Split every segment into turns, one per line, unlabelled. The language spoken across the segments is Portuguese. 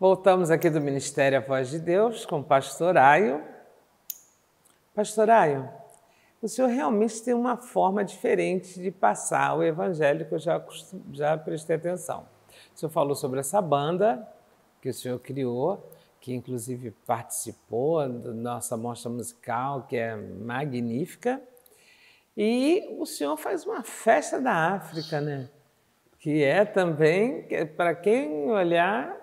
Voltamos aqui do Ministério A Voz de Deus com o pastor Aio. Pastor Aio, o senhor realmente tem uma forma diferente de passar o evangelho que eu já, já prestei atenção. O senhor falou sobre essa banda que o senhor criou, que inclusive participou da nossa mostra musical, que é magnífica. E o senhor faz uma festa da África, né? Que é também, para quem olhar,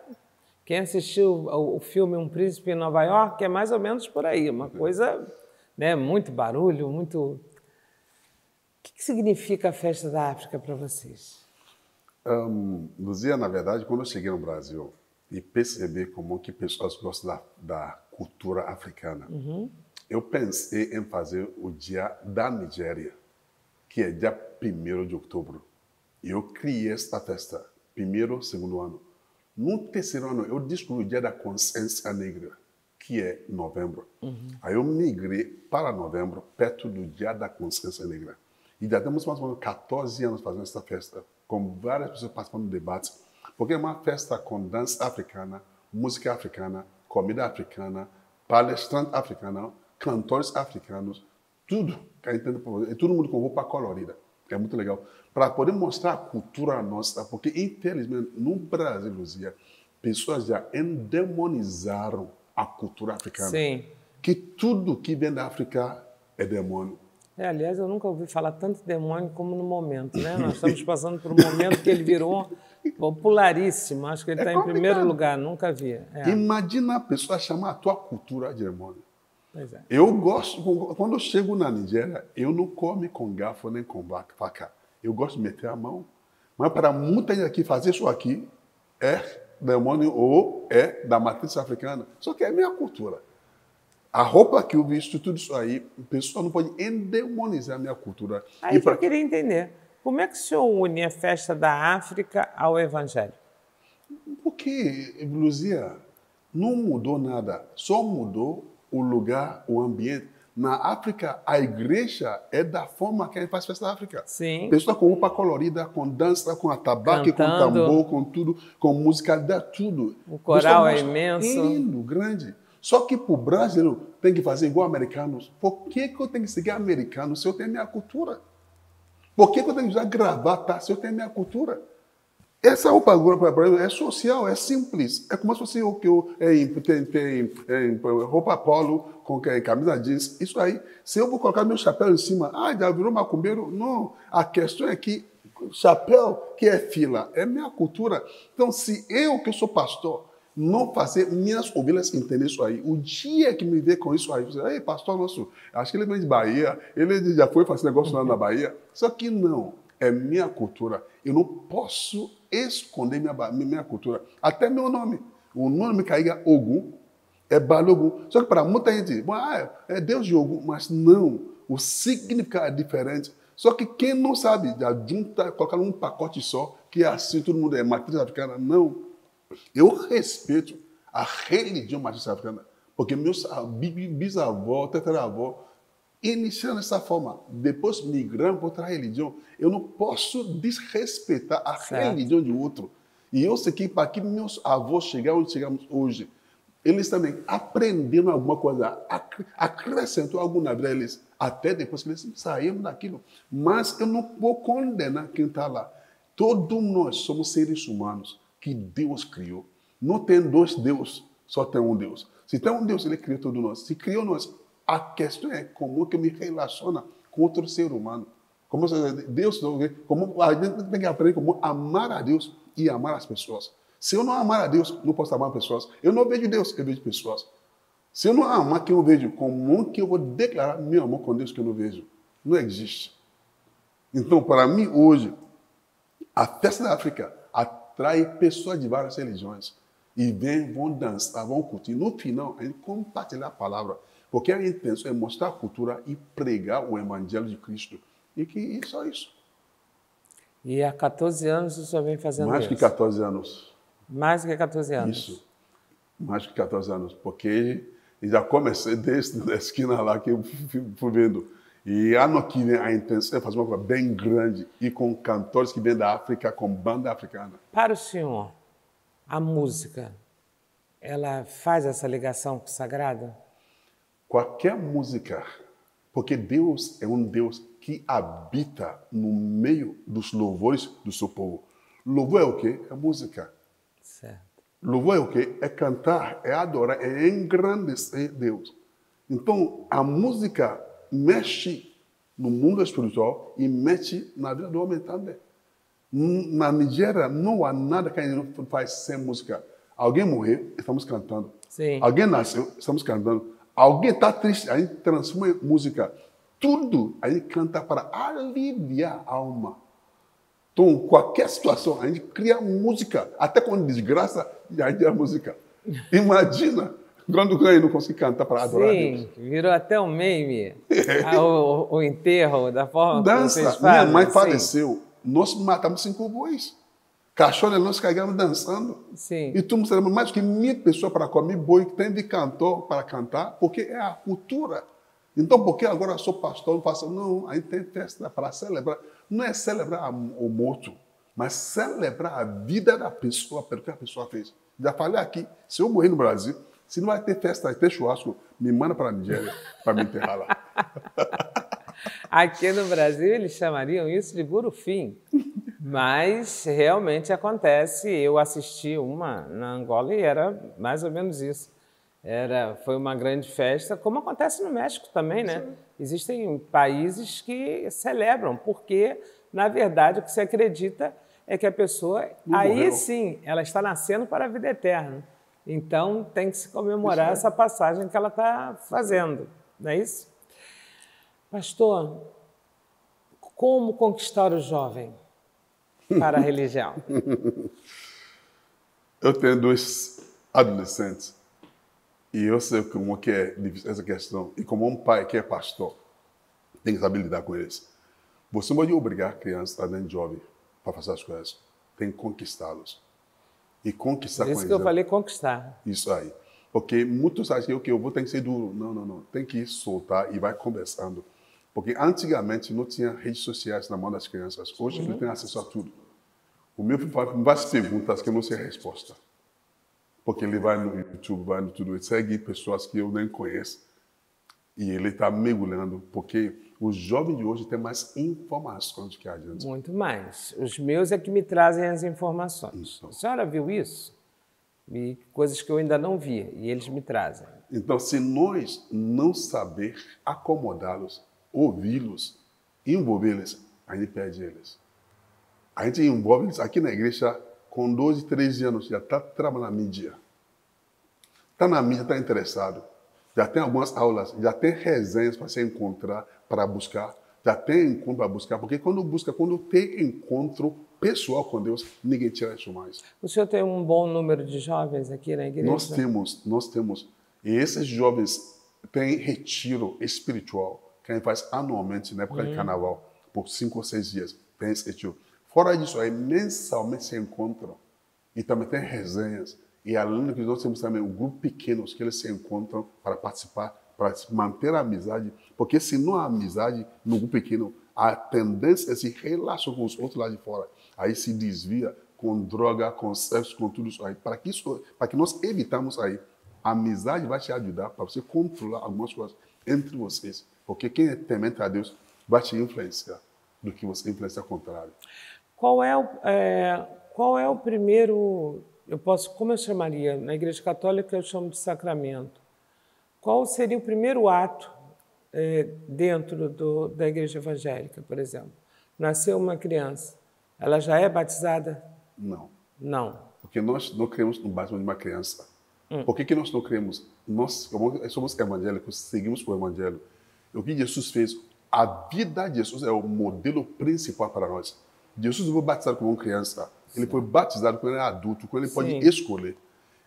quem assistiu o filme Um Príncipe em Nova York, é mais ou menos por aí, uma coisa, né, muito barulho, muito. O que significa a festa da África para vocês?
Um, Luzia, na verdade, quando eu cheguei no Brasil e percebi como que pessoas gostam da, da cultura africana, uhum. eu pensei em fazer o dia da Nigéria, que é dia 1 de outubro. E eu criei esta festa, primeiro, segundo ano. No terceiro ano, eu descobri o dia da consciência negra, que é novembro. Uhum. Aí eu migrei para novembro, perto do dia da consciência negra. E já temos mais ou menos 14 anos fazendo esta festa, com várias pessoas participando do debate, porque é uma festa com dança africana, música africana, comida africana, palestrante africana, cantores africanos, tudo que a gente tem e todo mundo com roupa colorida. É muito legal. Para poder mostrar a cultura nossa, porque infelizmente no Brasil, Luzia, pessoas já endemonizaram a cultura africana.
Sim.
Que tudo que vem da África é demônio.
É, aliás, eu nunca ouvi falar tanto demônio como no momento, né? Nós estamos passando por um momento que ele virou popularíssimo. Acho que ele está é em primeiro lugar, nunca vi.
É. Imagina a pessoa chamar a tua cultura de demônio. É. Eu gosto, quando eu chego na Nigéria, eu não como com garfo nem com faca. Eu gosto de meter a mão. Mas para muita gente aqui fazer isso aqui é demônio ou é da matriz africana. Só que é minha cultura. A roupa que eu visto, tudo isso aí, o pessoal não pode endemonizar a minha cultura.
Aí pra... eu queria entender, como é que o senhor une a festa da África ao Evangelho?
Porque, Luzia, não mudou nada. Só mudou o lugar, o ambiente. Na África, a igreja é da forma que a gente faz festa da África.
Sim.
Pessoa com roupa colorida, com dança, com atabaque, com tambor, com tudo, com música, dá tudo.
O coral é imenso.
Lindo, grande. Só que para o brasileiro tem que fazer igual americanos. Por que, que eu tenho que seguir americanos se eu tenho minha cultura? Por que, que eu tenho que usar gravata se eu tenho minha cultura? Essa roupa agora é social, é simples. É como se fosse o que eu é, tem, tem é, roupa polo com é, camisa jeans. Isso aí, se eu vou colocar meu chapéu em cima, ah, já virou macumbeiro? Não. A questão é que chapéu que é fila é minha cultura. Então, se eu que sou pastor não fazer minhas ovelhas entender isso aí. O dia que me vê com isso aí, você, ei, pastor nosso, acho que ele vem de Bahia, ele já foi fazer negócio lá na Bahia. Só que não, é minha cultura. Eu não posso esconder minha, minha cultura. Até meu nome. O nome carrega Ogum, é Balogun. Só que para muita gente, bom, ah, é Deus de Ogum, mas não. O significado é diferente. Só que quem não sabe, já junta, colocar um pacote só, que é assim, todo mundo é matriz africana. Não. Eu respeito a religião matriz africana, porque meus bisavós, tataravó, iniciando dessa forma, depois migrando para outra religião, eu não posso desrespeitar a certo. religião de outro. E eu sei que para que meus avós chegaram onde chegamos hoje, eles também aprenderam alguma coisa, acrescentou algo na vida deles, até depois que eles saíram daquilo. Mas eu não vou condenar quem está lá. Todos nós somos seres humanos que Deus criou. Não tem dois deuses, só tem um Deus. Se tem um Deus, ele criou todos nós. Se criou nós, a questão é como que eu me relaciona com outro ser humano. Como Deus, como a gente tem que aprender como amar a Deus e amar as pessoas. Se eu não amar a Deus, não posso amar pessoas. Eu não vejo Deus, eu vejo pessoas. Se eu não amar quem eu vejo, como que eu vou declarar meu amor com Deus que eu não vejo? Não existe. Então, para mim, hoje, a festa da África atrai pessoas de várias religiões. E vão dançar, vão curtir. No final, gente compartilha a palavra. Porque a intenção é mostrar a cultura e pregar o evangelho de Cristo. E que é só isso.
E há 14 anos o senhor vem fazendo
Mais
isso?
Mais que 14 anos.
Mais que 14 anos.
Isso. Mais que 14 anos. Porque já comecei desde a esquina lá que eu fui vendo. E ano que vem a intenção é fazer uma coisa bem grande e com cantores que vêm da África, com banda africana.
Para o senhor, a música ela faz essa ligação com o sagrado?
Qualquer música, porque Deus é um Deus que habita no meio dos louvores do seu povo. Louvor é o quê? É música.
Certo.
Louvor é o quê? É cantar, é adorar, é engrandecer Deus. Então, a música mexe no mundo espiritual e mexe na vida do homem também. Na Nigéria, não há nada que a gente faz sem música. Alguém morreu, estamos cantando.
Sim.
Alguém nasceu, estamos cantando. Alguém está triste, a gente transforma em música. Tudo a gente canta para aliviar a alma. Então, qualquer situação, a gente cria música. Até quando desgraça, a gente cria música. Imagina quando ganha não consegue cantar para adorar
Sim,
Deus.
virou até um meme. Ah, o, o enterro, da forma
Dança.
que vocês fazem.
Minha mãe faleceu. Nós matamos cinco bois. Cachorro, nós carregamos dançando.
Sim.
E tu me mais que mil pessoas para comer boi, tem de cantor para cantar, porque é a cultura. Então, porque agora eu sou pastor, não faço. Não, a gente tem festa para celebrar. Não é celebrar o morto, mas celebrar a vida da pessoa, pelo que a pessoa fez. Já falei aqui, se eu morrer no Brasil, se não vai ter festa, vai ter churrasco, me manda para a Nigéria para me enterrar lá.
Aqui no Brasil eles chamariam isso de burufim. Mas realmente acontece. Eu assisti uma na Angola e era mais ou menos isso. Era, foi uma grande festa, como acontece no México também, né? Existem países que celebram, porque, na verdade, o que se acredita é que a pessoa,
Não
aí
morreu.
sim, ela está nascendo para a vida eterna. Então, tem que se comemorar
é.
essa passagem que ela está fazendo, não é isso? Pastor, como conquistar o jovem para a religião?
Eu tenho dois adolescentes e eu sei como que é difícil essa questão. E como um pai que é pastor, tem que saber lidar com eles. Você não pode obrigar a criança, a jovem, para fazer as coisas. Tem que conquistá-los. E conquistar
Por isso
com
que eu
eles.
falei conquistar.
Isso aí. Porque muitos acham que okay, eu vou ter que ser duro. Não, não, não. Tem que soltar e vai conversando. Porque antigamente não tinha redes sociais na mão das crianças. Hoje ele tem acesso a tudo. O meu filho faz várias perguntas que eu não sei a resposta. Porque ele vai no YouTube, vai no tudo, ele segue pessoas que eu nem conheço. E ele está mergulhando, porque os jovens de hoje têm mais informações do que a gente.
Muito mais. Os meus é que me trazem as informações.
Isso.
A senhora viu isso? E coisas que eu ainda não via, e eles me trazem.
Então, se nós não saber acomodá-los, ouvi-los, envolvê-los, a gente perde eles. A gente envolve eles aqui na igreja com 12, 13 anos, já está trabalhando na mídia. Está na mídia, está interessado. Já tem algumas aulas, já tem resenhas para se encontrar, para buscar. Já tem encontro para buscar, porque quando busca, quando tem encontro pessoal com Deus, ninguém tira isso mais.
O senhor tem um bom número de jovens aqui na igreja?
Nós temos, nós temos. E esses jovens têm retiro espiritual que a gente faz anualmente na época de carnaval, por cinco ou seis dias. Tem esse retiro. Fora disso, aí mensalmente se encontram. E também tem resenhas. E além disso, nós temos também um grupo pequenos que eles se encontram para participar, para manter a amizade. Porque se não há amizade no grupo pequeno, a tendência é se relacionar com os outros lá de fora. Aí se desvia com droga, com sexo, com tudo isso aí. Para que, isso, para que nós evitamos aí, a amizade vai te ajudar para você controlar algumas coisas entre vocês. Porque quem temente a Deus vai te influenciar do que você influencia ao contrário.
Qual é, o, é, qual é o primeiro, eu posso, como eu chamaria? Na Igreja Católica eu chamo de sacramento. Qual seria o primeiro ato é, dentro do, da Igreja Evangélica, por exemplo? Nasceu uma criança, ela já é batizada?
Não.
Não.
Porque nós não cremos no batismo de uma criança. Por que, que nós não cremos? Nós, somos evangélicos, seguimos o evangelho. O que Jesus fez, a vida de Jesus é o modelo principal para nós. Jesus foi batizado como criança. Ele foi batizado quando era adulto, quando ele pode
Sim.
escolher.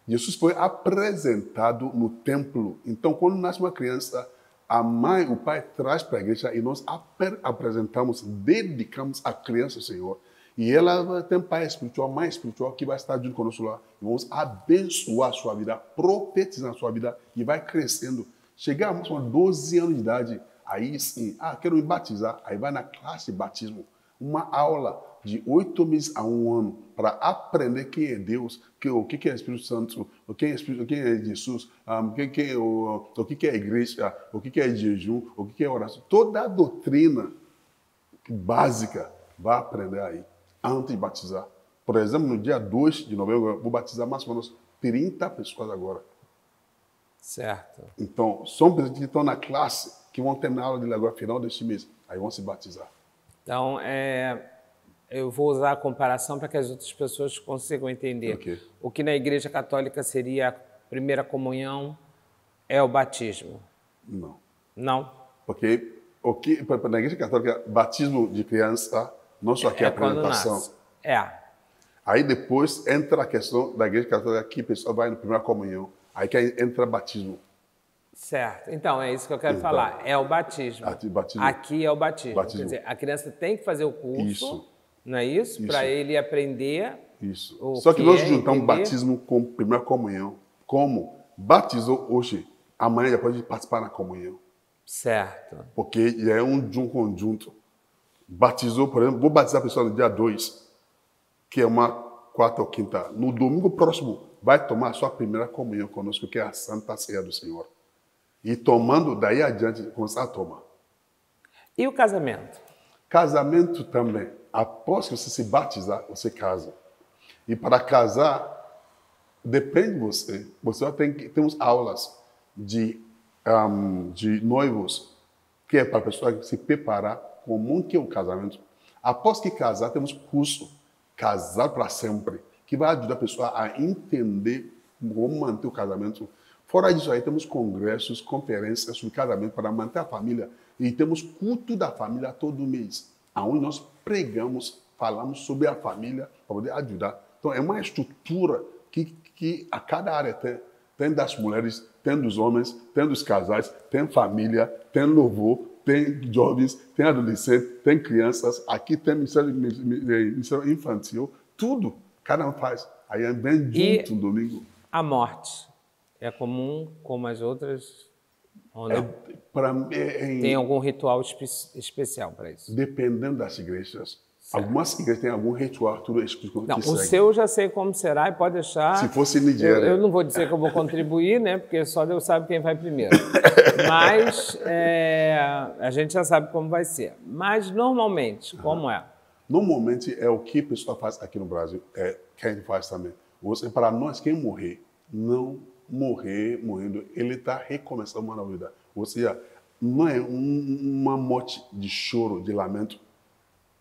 Jesus foi apresentado no templo. Então, quando nasce uma criança, a mãe, o pai traz para a igreja e nós apre- apresentamos, dedicamos a criança ao Senhor. E ela tem pai espiritual, mãe espiritual, que vai estar junto conosco lá. E vamos abençoar a sua vida, profetizar a sua vida e vai crescendo. Chegamos com 12 anos de idade, aí sim, ah, quero me batizar. Aí vai na classe de batismo, uma aula, de oito meses a um ano para aprender quem é Deus, que, o que é Espírito Santo, o que é, Espírito, é Jesus, um, o, que é, o, o que é igreja, o que é jejum, o que é oração. Toda a doutrina básica vai aprender aí, antes de batizar. Por exemplo, no dia 2 de novembro, eu vou batizar mais ou menos 30 pessoas agora.
Certo.
Então, são pessoas que estão na classe, que vão terminar a aula de agora, final deste mês. Aí vão se batizar.
Então, é, eu vou usar a comparação para que as outras pessoas consigam entender.
Okay.
O que na Igreja Católica seria a primeira comunhão é o batismo.
Não.
Não?
Porque o que, na Igreja Católica, batismo de criança, não só aqui é a apresentação.
É.
Aí depois entra a questão da Igreja Católica que a pessoa vai na primeira comunhão. Aí que entra batismo.
Certo. Então, é isso que eu quero falar. É o batismo.
batismo.
Aqui é o batismo. batismo. Quer dizer, a criança tem que fazer o curso.
Isso.
Não é isso? isso. Para ele aprender.
Isso. Só que,
que
nós
é
juntamos batismo com primeira comunhão. Como? Batizou hoje, amanhã já pode participar na comunhão.
Certo.
Porque é um de um conjunto. Batizou, por exemplo, vou batizar a pessoa no dia 2, que é uma quarta ou quinta. No domingo próximo, vai tomar a sua primeira comunhão conosco, que é a Santa Ceia do Senhor. E tomando, daí adiante, começar a tomar.
E o casamento?
Casamento também. Após que você se batizar, você casa. E para casar, depende de você. Você tem que temos aulas de, um, de noivos, que é para a pessoa se preparar como que é o casamento. Após que casar, temos curso Casar para Sempre, que vai ajudar a pessoa a entender como manter o casamento Fora disso aí, temos congressos, conferências sobre casamento para manter a família. E temos culto da família todo mês, onde nós pregamos, falamos sobre a família para poder ajudar. Então, é uma estrutura que, que a cada área tem. Tem das mulheres, tem dos homens, tem dos casais, tem família, tem louvor, tem jovens, tem adolescentes, tem crianças. Aqui tem ministério, ministério infantil, tudo. Cada um faz. Aí vem junto no domingo.
A morte é comum como as outras? Ou? É,
pra, é,
em, Tem algum ritual espe especial para isso?
Dependendo das igrejas. Certo. Algumas igrejas têm algum ritual tudo específico.
Não, o segue. seu eu já sei como será e pode deixar.
Se fosse Nigéria.
Eu, eu, não vou dizer que eu vou contribuir, né? Porque só Deus sabe quem vai primeiro. Mas é, a gente já sabe como vai ser. Mas normalmente, como é?
Normalmente é o que a pessoa faz aqui no Brasil, é que a gente faz também. Você, para nós, quem morrer, não morrer, morrendo, ele está recomeçando uma nova vida. Ou seja, não é um, uma morte de choro, de lamento.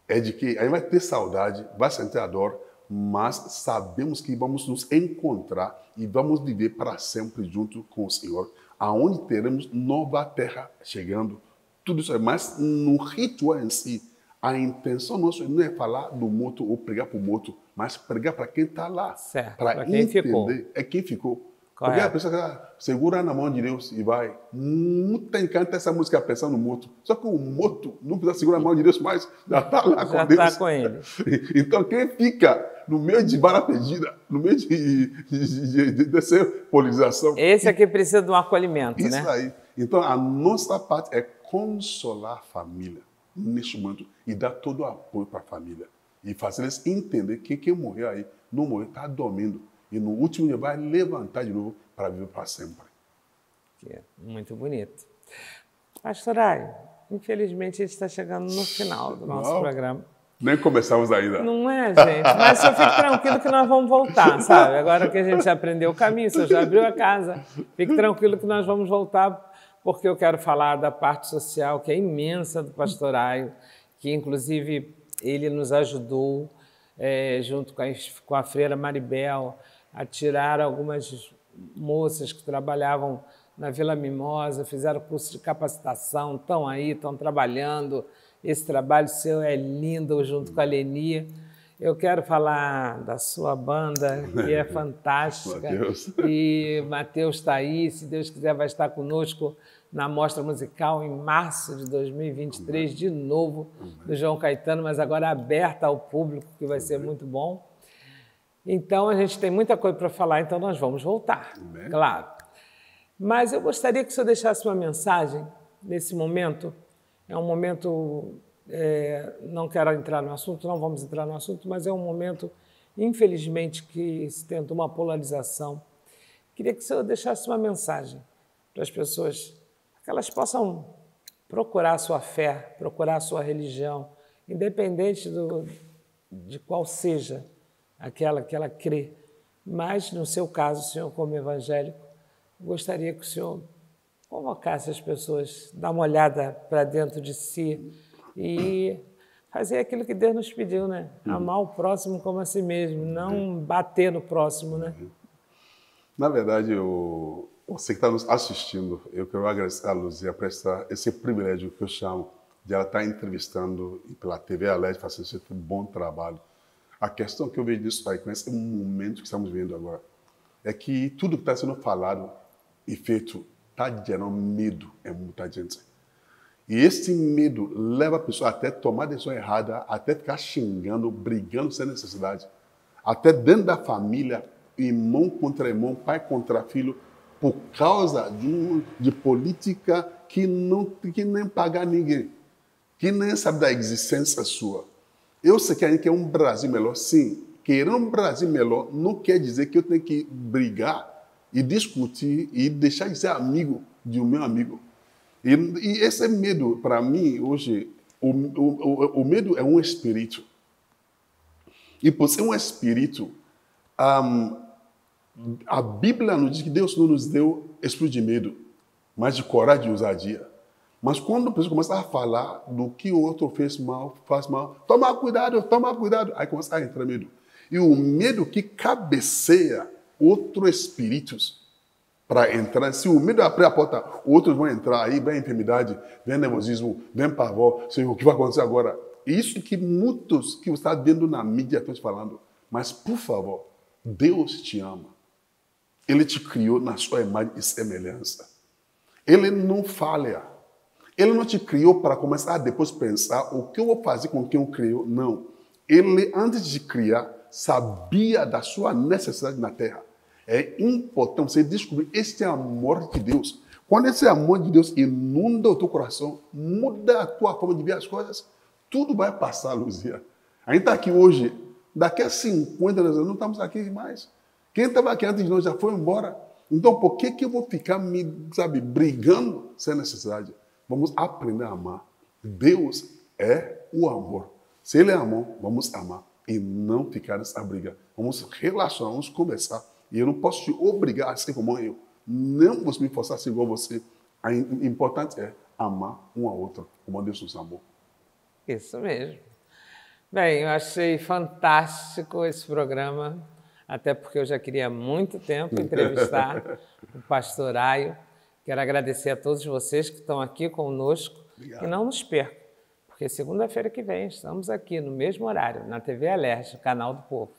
É de que aí vai ter saudade, vai sentir a dor, mas sabemos que vamos nos encontrar e vamos viver para sempre junto com o Senhor, aonde teremos nova terra chegando. Tudo isso é, mas no ritual em si, a intenção nossa não é falar do morto ou pregar para o morto, mas pregar para quem está lá.
Para entender. Ficou.
É quem ficou. Porque a pessoa segura na mão de Deus e vai. Muita encanta essa música pensando no morto. Só que o morto não precisa segurar na mão de Deus mais, já está lá já
com
Deus. Já
está com ele.
Então quem fica no meio de bala perdida, no meio de, de, de, de dessa polarização.
Esse aqui precisa de um acolhimento,
isso
né?
Isso aí. Então a nossa parte é consolar a família neste momento e dar todo o apoio para a família. E fazer eles entender que quem morreu aí, não morreu, está dormindo e no último dia vai levantar de novo para viver para sempre.
É muito bonito. Pastor Ai, infelizmente a gente está chegando no final do nosso Não, programa.
Nem começamos ainda.
Não é, gente? Mas só fique tranquilo que nós vamos voltar, sabe? Agora que a gente aprendeu o caminho, você já abriu a casa, fique tranquilo que nós vamos voltar, porque eu quero falar da parte social, que é imensa do pastoraio, que inclusive ele nos ajudou, é, junto com a, com a freira Maribel, a tirar algumas moças que trabalhavam na Vila Mimosa, fizeram curso de capacitação, estão aí, estão trabalhando. Esse trabalho seu é lindo, junto com a Leni. Eu quero falar da sua banda, que é fantástica.
Mateus.
E Matheus está aí, se Deus quiser, vai estar conosco na Mostra Musical em março de 2023, de novo, do João Caetano, mas agora aberta ao público, que vai ser muito bom. Então, a gente tem muita coisa para falar, então nós vamos voltar, claro. Mas eu gostaria que o senhor deixasse uma mensagem nesse momento. É um momento É, não quero entrar no assunto, não vamos entrar no assunto, mas é um momento, infelizmente, que se tenta uma polarização. Queria que o senhor deixasse uma mensagem para as pessoas, que elas possam procurar a sua fé, procurar a sua religião, independente do, de qual seja aquela que ela crê. Mas, no seu caso, o senhor, como evangélico, gostaria que o senhor convocasse as pessoas, dar uma olhada para dentro de si e fazer aquilo que Deus nos pediu, né? Uhum. Amar o próximo como a si mesmo, não bater no próximo, né?
Na verdade, eu, você que está nos assistindo, eu quero agradecer a Luzia por esse privilégio que eu chamo de ela estar entrevistando pela TV Alerj, fazendo esse bom trabalho. A questão que eu vejo disso aí, com esse momento que estamos vendo agora, é que tudo que está sendo falado e feito está gerando medo em muita gente. E esse medo leva a pessoa até tomar decisão errada, até ficar xingando, brigando sem necessidade. Até dentro da família, irmão contra irmão, pai contra filho, por causa de, um, de política que não que nem paga ninguém que nem sabe da existência sua. Eu sei que a gente quer um Brasil melhor, sim. Querer um Brasil melhor não quer dizer que eu tenho que brigar e discutir e deixar de ser amigo de um meu amigo. E, e esse medo, para mim, hoje, o, o, o, medo é um espírito. E por ser um espírito, um, a Bíblia nos diz que Deus não nos deu espírito de medo, mas de coragem e ousadia. Mas quando a pessoa começa a falar do que o outro fez mal, faz mal, toma cuidado, toma cuidado, aí começa a entrar medo. E o medo que cabeceia outros espíritos para entrar. Se o medo abrir a porta, outros vão entrar, aí vem enfermidade, vem nervosismo, vem pavor, sei o que vai acontecer agora. Isso que muitos que você está vendo na mídia estão falando. Mas, por favor, Deus te ama. Ele te criou na sua imagem e semelhança. Ele não falha. Ele não te criou para começar a depois pensar o que eu vou fazer com quem eu criou. Não. Ele, antes de criar, sabia da sua necessidade na terra. É importante você descobrir este amor de Deus. Quando esse amor de Deus inunda o teu coração, muda a tua forma de ver as coisas, tudo vai passar, Luzia. A gente está aqui hoje, daqui a 50 anos, não estamos aqui mais. Quem estava aqui antes de nós já foi embora. Então, por que, que eu vou ficar me, sabe, brigando sem necessidade? Vamos aprender a amar. Deus é o amor. Se Ele é amor, vamos amar e não ficar nessa briga. Vamos relacionar, vamos conversar. E eu não posso te obrigar a ser como eu. Não vou me forçar a ser igual a você. O importante é amar um ao outro, como Deus nos amou.
Isso mesmo. Bem, eu achei fantástico esse programa, até porque eu já queria há muito tempo entrevistar o pastor Aio. Quero agradecer a todos vocês que estão aqui conosco Obrigado. e não nos percam, porque segunda-feira que vem estamos aqui no mesmo horário, na TV Alerj, canal do Povo.